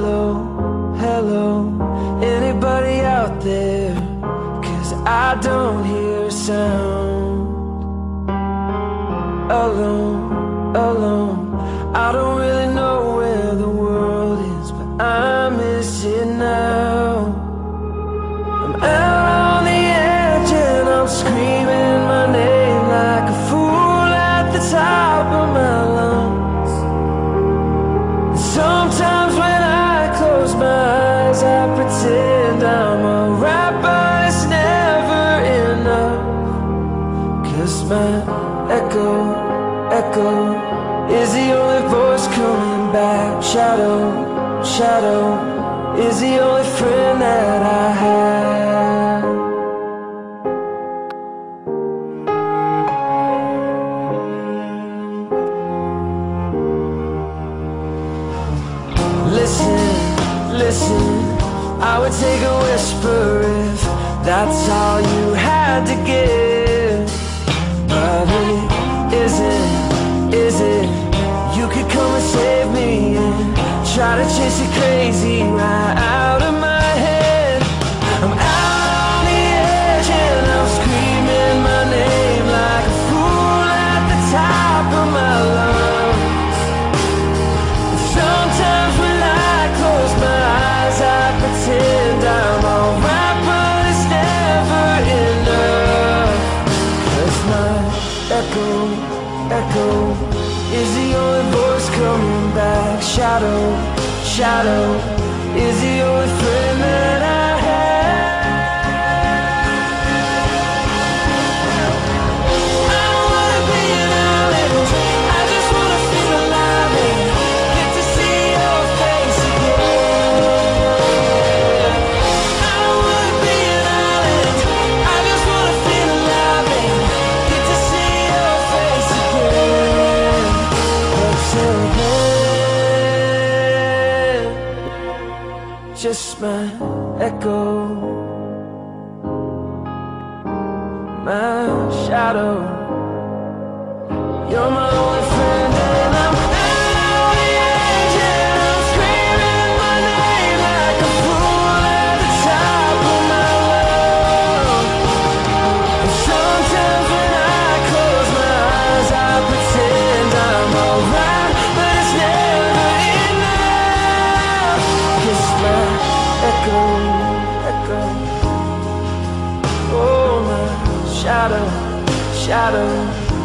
hello, hello, anybody out there? Cause I don't hear a sound. Alone, alone, I don't really know where the world is, but I miss it now. I'm out on the edge and I'm screaming. My echo, echo is the only voice coming back. Shadow, shadow is the only friend that I have. Listen, listen, I would take a whisper if that's all you had to give. Is it? You could come and save me and try to chase it crazy right out is the only voice coming back. Shadow, shadow is only friend just my echo, my shadow. You're my shadow, shadow